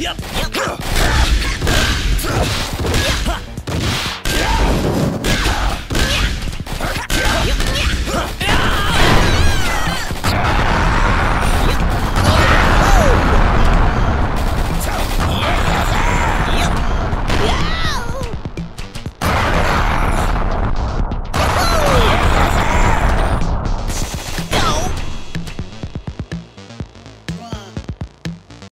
Yep.